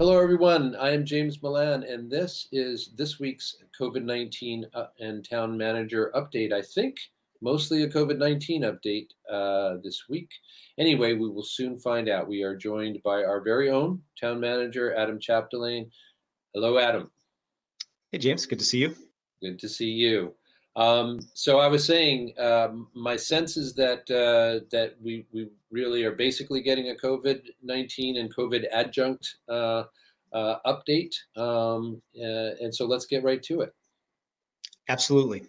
Hello, everyone. I am James Milan, and this is this week's COVID 19 uh, and Town Manager update. I think mostly a COVID 19 update uh, this week. Anyway, we will soon find out. We are joined by our very own Town Manager, Adam Chapdelaine. Hello, Adam. Hey, James. Good to see you. Good to see you. Um, so I was saying, um, my sense is that uh, that we we really are basically getting a COVID nineteen and COVID adjunct uh, uh, update, um, uh, and so let's get right to it. Absolutely.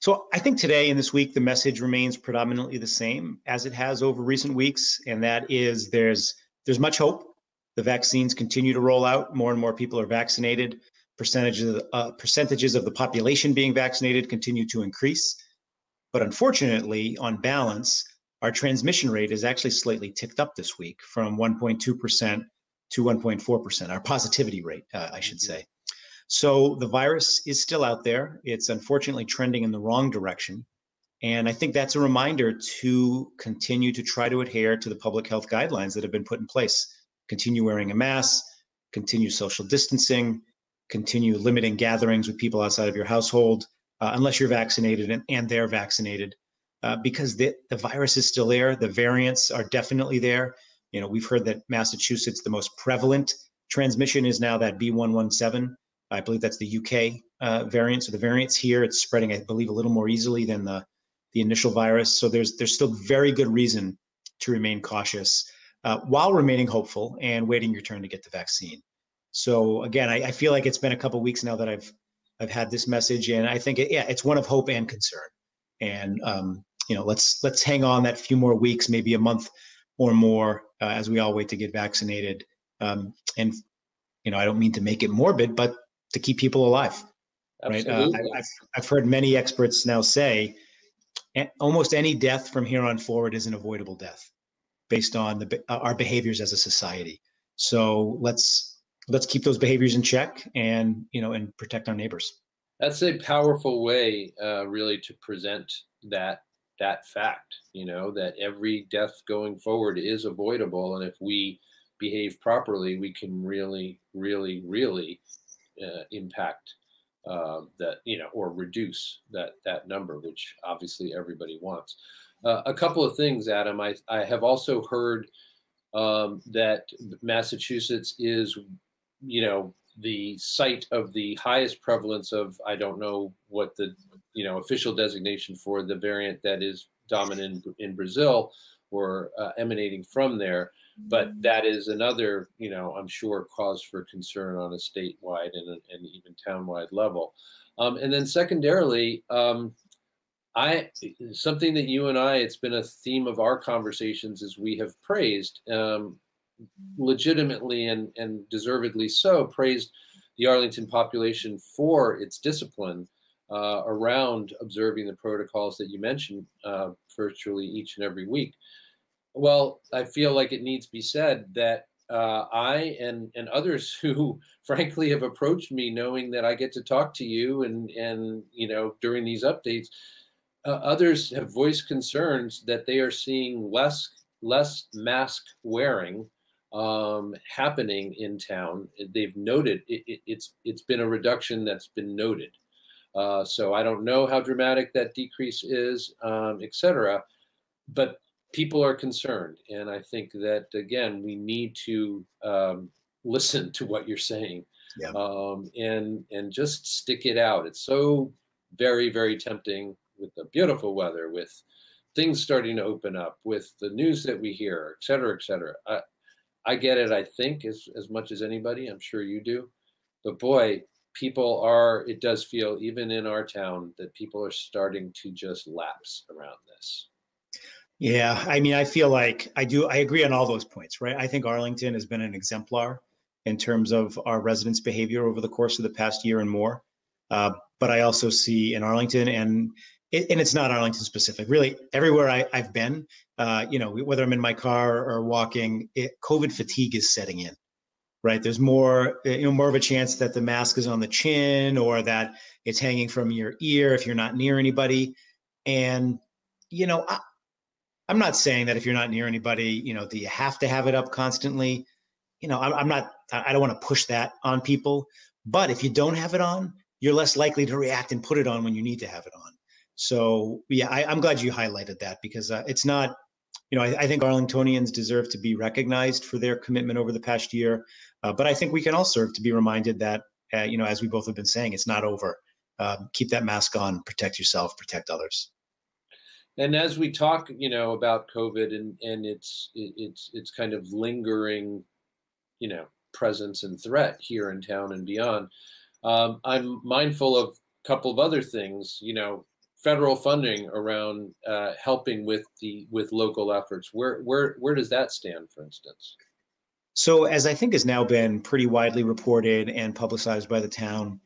So I think today and this week the message remains predominantly the same as it has over recent weeks, and that is there's there's much hope. The vaccines continue to roll out. More and more people are vaccinated percentages uh, percentages of the population being vaccinated continue to increase. But unfortunately, on balance, our transmission rate is actually slightly ticked up this week from 1.2% to 1.4%, our positivity rate, uh, I should mm-hmm. say. So the virus is still out there. It's unfortunately trending in the wrong direction. And I think that's a reminder to continue to try to adhere to the public health guidelines that have been put in place. Continue wearing a mask, continue social distancing, continue limiting gatherings with people outside of your household uh, unless you're vaccinated and, and they're vaccinated. Uh, because the, the virus is still there the variants are definitely there. You know we've heard that massachusetts the most prevalent transmission is now that b117 i believe that's the uk uh, variant. So the variants here it's spreading i believe a little more easily than the the initial virus. So there's there's still very good reason to remain cautious uh, while remaining hopeful and waiting your turn to get the vaccine so again, I, I feel like it's been a couple weeks now that I've I've had this message, and I think it, yeah, it's one of hope and concern. And um, you know, let's let's hang on that few more weeks, maybe a month or more, uh, as we all wait to get vaccinated. Um, and you know, I don't mean to make it morbid, but to keep people alive. Absolutely. Right. Uh, I, have I've heard many experts now say almost any death from here on forward is an avoidable death based on the, our behaviors as a society. So let's let's keep those behaviors in check and you know and protect our neighbors. That's a powerful way uh, really to present that that fact you know that every death going forward is avoidable. And if we behave properly we can really really really uh, impact uh, that you know or reduce that that number which obviously everybody wants. Uh, a couple of things adam. I, I have also heard um, that massachusetts is you know, the site of the highest prevalence of, I don't know what the, you know, official designation for the variant that is dominant in Brazil or uh, emanating from there. But mm-hmm. that is another, you know, I'm sure cause for concern on a statewide and, and even townwide level. Um, and then secondarily, um, I something that you and I, it's been a theme of our conversations is we have praised um, legitimately and, and deservedly so praised the Arlington population for its discipline uh, around observing the protocols that you mentioned uh, virtually each and every week. Well, I feel like it needs to be said that uh, I and and others who, frankly, have approached me knowing that I get to talk to you and and you know during these updates, uh, others have voiced concerns that they are seeing less less mask wearing um, happening in town. They've noted it, it, it's it's been a reduction that's been noted. Uh, so I don't know how dramatic that decrease is, um, et cetera, but people are concerned, and I think that again we need to um, listen to what you're saying, yeah. um, and and just stick it out. It's so very very tempting with the beautiful weather, with things starting to open up, with the news that we hear, et cetera, et cetera. I, I get it, I think, as, as much as anybody. I'm sure you do. But boy, people are, it does feel, even in our town, that people are starting to just lapse around this. Yeah. I mean, I feel like I do, I agree on all those points, right? I think Arlington has been an exemplar in terms of our residents' behavior over the course of the past year and more. Uh, but I also see in Arlington and it, and it's not Arlington specific. Really, everywhere I, have been, uh, you know, whether I'm in my car or walking, it, COVID fatigue is setting in. Right, there's more, you know, more of a chance that the mask is on the chin or that it's hanging from your ear if you're not near anybody. And you know, I, I'm not saying that if you're not near anybody, you know, do you have to have it up constantly? you know, I'm, I'm not, I don't want to push that on people. But if you don't have it on, you're less likely to react and put it on when you need to have it on. So yeah, I, am glad you highlighted that because uh, it's not, you know, I, I, think Arlingtonians deserve to be recognized for their commitment over the past year. Uh, but I think we can all serve to be reminded that, uh, you know, as we both have been saying, it's not over. Um, keep that mask on, protect yourself, protect others. And as we talk, you know, about COVID and and its it's it's kind of lingering, you know, presence and threat here in town and beyond. Um, I'm mindful of a couple of other things, you know, federal funding around uh, helping with the with local efforts. Where where where does that stand, for instance? So, as I think has now been pretty widely reported and publicized by the town,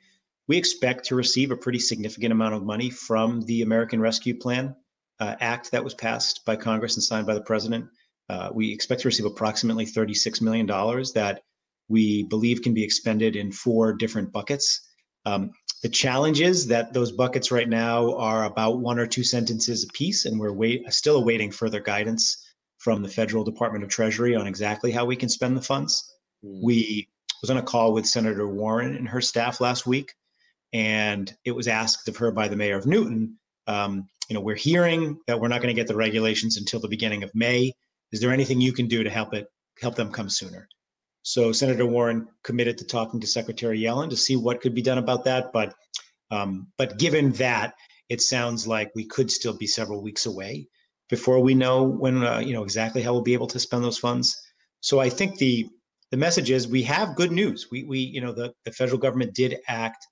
we expect to receive a pretty significant amount of money from the American Rescue Plan uh, Act that was passed by Congress and signed by the president. Uh, we expect to receive approximately $36 million that we believe can be expended in four different buckets. Um, the challenge is that those buckets right now are about one or two sentences apiece, and we're wait, still awaiting further guidance from the federal Department of Treasury on exactly how we can spend the funds. Mm. We was on a call with Senator Warren and her staff last week, and it was asked of her by the mayor of Newton. Um, you know, we're hearing that we're not going to get the regulations until the beginning of May. Is there anything you can do to help it help them come sooner? So Senator Warren committed to talking to Secretary Yellen to see what could be done about that. But um, but given that, it sounds like we could still be several weeks away before we know when uh, you know exactly how we'll be able to spend those funds. So I think the the message is we have good news. We we you know the the federal government did act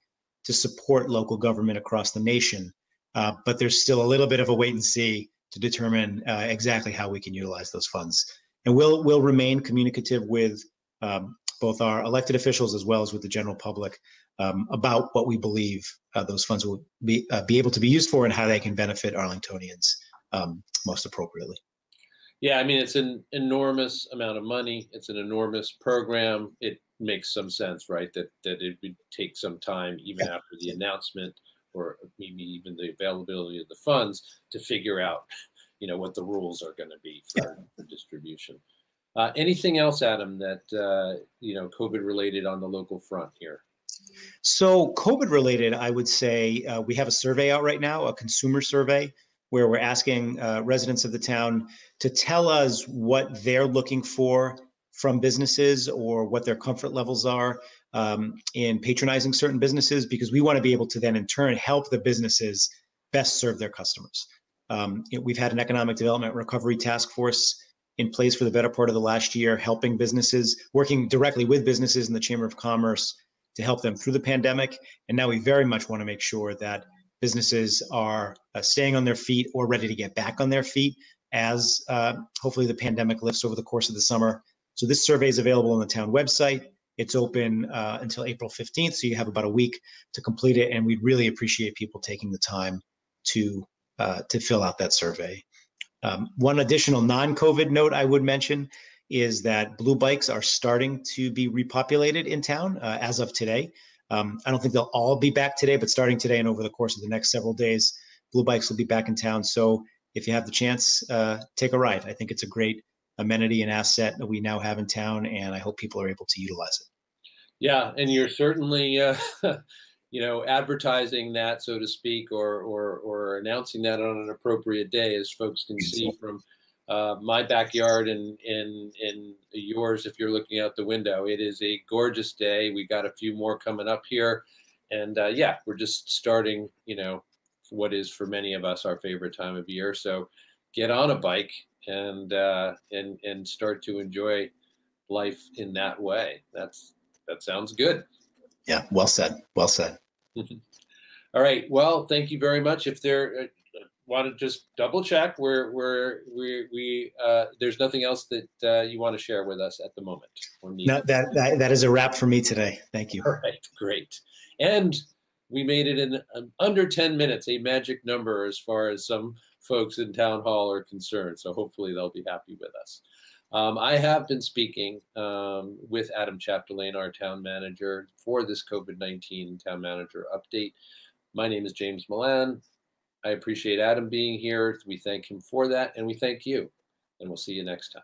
to support local government across the nation, uh, but there's still a little bit of a wait and see to determine uh, exactly how we can utilize those funds. And we'll we'll remain communicative with um, both our elected officials as well as with the general public um, about what we believe uh, those funds will be uh, be able to be used for and how they can benefit Arlingtonians um, most appropriately. Yeah, I mean it's an enormous amount of money. It's an enormous program. It makes some sense, right? That that it would take some time, even yeah. after the announcement, or maybe even the availability of the funds, to figure out, you know, what the rules are going to be for, yeah. for distribution. Uh, anything else, Adam, that uh, you know, COVID related on the local front here? So, COVID related, I would say uh, we have a survey out right now, a consumer survey, where we're asking uh, residents of the town to tell us what they're looking for from businesses or what their comfort levels are um, in patronizing certain businesses, because we want to be able to then, in turn, help the businesses best serve their customers. Um, we've had an economic development recovery task force in place for the better part of the last year, helping businesses, working directly with businesses in the Chamber of Commerce to help them through the pandemic. And now we very much want to make sure that businesses are uh, staying on their feet or ready to get back on their feet as uh, hopefully the pandemic lifts over the course of the summer. So this survey is available on the town website. It's open uh, until April 15th, so you have about a week to complete it. And we'd really appreciate people taking the time to uh, to fill out that survey. Um, one additional non-COVID note I would mention is that blue bikes are starting to be repopulated in town uh, as of today. Um, I don't think they'll all be back today, but starting today and over the course of the next several days, blue bikes will be back in town. So if you have the chance, uh, take a ride. I think it's a great amenity and asset that we now have in town, and I hope people are able to utilize it. Yeah, and you're certainly uh, you know, advertising that, so to speak, or or or announcing that on an appropriate day, as folks can see from uh, my backyard and in in yours if you're looking out the window. It is a gorgeous day. We got a few more coming up here, and uh, yeah, we're just starting. You know, what is for many of us our favorite time of year. So get on a bike and uh, and and start to enjoy life in that way. That's that sounds good. Yeah, well said. Well said. All right. Well, thank you very much. If there uh, want to just double check, we're we're we we uh, there's nothing else that uh, you want to share with us at the moment. No, that, that that is a wrap for me today. Thank you. All right. Great. And we made it in um, under 10 minutes, a magic number as far as some folks in town hall are concerned. So hopefully they'll be happy with us. Um, I have been speaking um, with Adam Chapdelaine, our town manager, for this COVID 19 town manager update. My name is James Milan. I appreciate Adam being here. We thank him for that, and we thank you. And we'll see you next time.